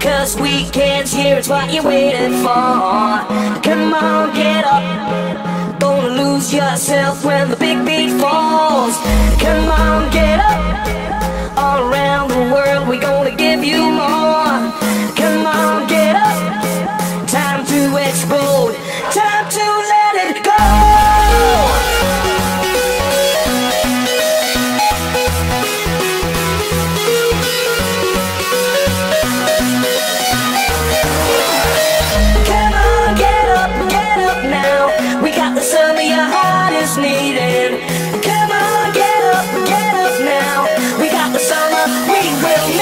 Cause weekends here is what you're waiting for. Come on, get up. Don't lose yourself when the big beat waiting. Come on, get up, get up now. We got the summer, we will.